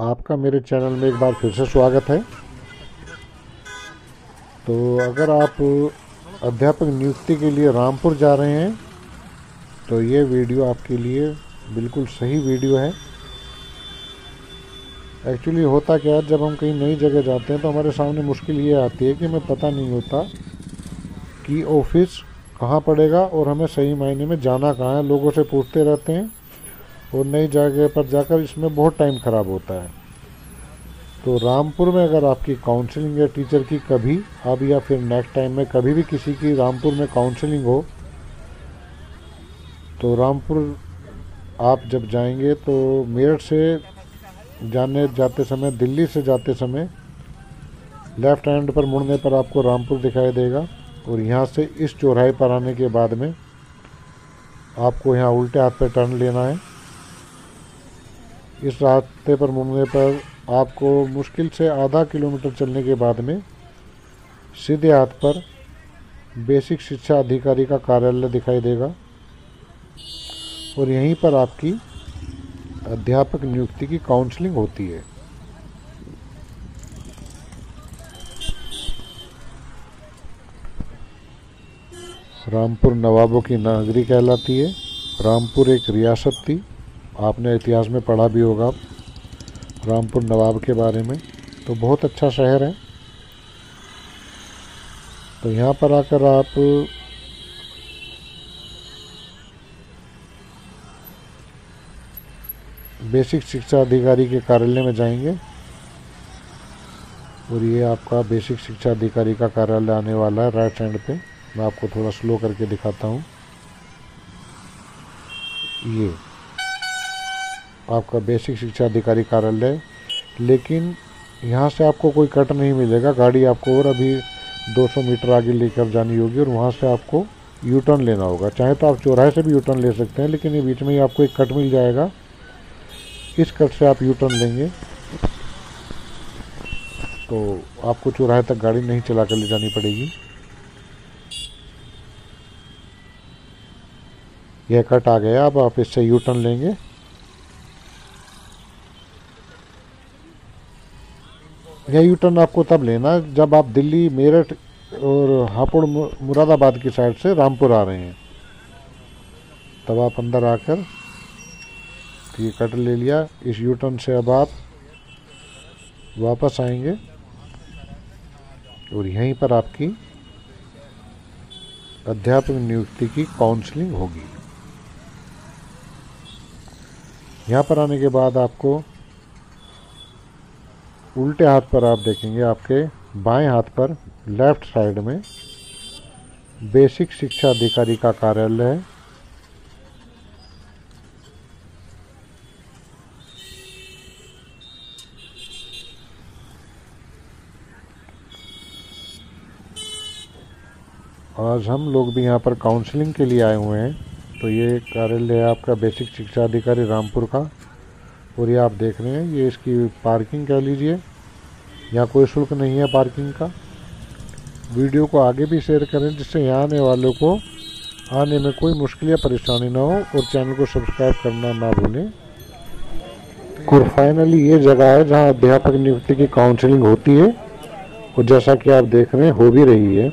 आपका मेरे चैनल में एक बार फिर से स्वागत है। तो अगर आप अध्यापक नियुक्ति के लिए रामपुर जा रहे हैं तो ये वीडियो आपके लिए बिल्कुल सही वीडियो है। एक्चुअली होता क्या है, जब हम कहीं नई जगह जाते हैं तो हमारे सामने मुश्किल ये आती है कि हमें पता नहीं होता कि ऑफ़िस कहाँ पड़ेगा और हमें सही मायने में जाना कहाँ है। लोगों से पूछते रहते हैं और नई जगह पर जाकर इसमें बहुत टाइम ख़राब होता है। तो रामपुर में अगर आपकी काउंसलिंग या टीचर की कभी अब या फिर नेक्स्ट टाइम में कभी भी किसी की रामपुर में काउंसलिंग हो तो रामपुर आप जब जाएँगे तो मेरठ से जाने, जाते समय, दिल्ली से जाते समय लेफ़्ट हैंड पर मुड़ने पर आपको रामपुर दिखाई देगा और यहाँ से इस चौराहे पर आने के बाद में आपको यहाँ उल्टे हाथ पर टर्न लेना है। इस रास्ते पर मुड़ने पर आपको मुश्किल से आधा किलोमीटर चलने के बाद में सीधे हाथ पर बेसिक शिक्षा अधिकारी का कार्यालय दिखाई देगा और यहीं पर आपकी अध्यापक नियुक्ति की काउंसलिंग होती है। रामपुर नवाबों की नगरी कहलाती है। रामपुर एक रियासत थी। आपने इतिहास में पढ़ा भी होगा रामपुर नवाब के बारे में। तो बहुत अच्छा शहर है। तो यहाँ पर आकर आप बेसिक शिक्षा अधिकारी के कार्यालय में जाएँगे और ये आपका बेसिक शिक्षा अधिकारी का कार्यालय आने वाला है राइट हैंड पे। मैं आपको थोड़ा स्लो करके दिखाता हूँ। ये। आपका बेसिक शिक्षा अधिकारी कार्यालय, लेकिन यहाँ से आपको कोई कट नहीं मिलेगा। गाड़ी आपको और अभी 200 मीटर आगे लेकर जानी होगी और वहाँ से आपको यू टर्न लेना होगा। चाहे तो आप चौराहे से भी यू टर्न ले सकते हैं, लेकिन ये बीच में ही आपको एक कट मिल जाएगा। इस कट से आप यू टर्न लेंगे। तो आपको चौराहे तक गाड़ी नहीं चला कर ले जानी पड़ेगी। यह कट आ गया। अब आप इससे यू टर्न लेंगे। यह यू टर्न आपको तब लेना जब आप दिल्ली, मेरठ और हापुड़ मुरादाबाद की साइड से रामपुर आ रहे हैं। तब आप अंदर आकर ये कट ले लिया। इस यू टर्न से अब आप वापस आएँगे और यहीं पर आपकी अध्यापक नियुक्ति की काउंसलिंग होगी। यहाँ पर आने के बाद आपको उल्टे हाथ पर आप देखेंगे आपके बाएँ हाथ पर लेफ़्ट साइड में बेसिक शिक्षा अधिकारी का कार्यालय है। आज हम लोग भी यहाँ पर काउंसलिंग के लिए आए हुए हैं। तो ये कार्यालय है आपका बेसिक शिक्षा अधिकारी रामपुर का। और ये आप देख रहे हैं, ये इसकी पार्किंग कह लीजिए, यहाँ कोई शुल्क नहीं है पार्किंग का। वीडियो को आगे भी शेयर करें, जिससे यहाँ आने वालों को आने में कोई मुश्किल या परेशानी ना हो, और चैनल को सब्सक्राइब करना ना भूलें। और फाइनली ये जगह है जहाँ अध्यापक नियुक्ति की काउंसलिंग होती है, और जैसा कि आप देख रहे हैं, हो भी रही है।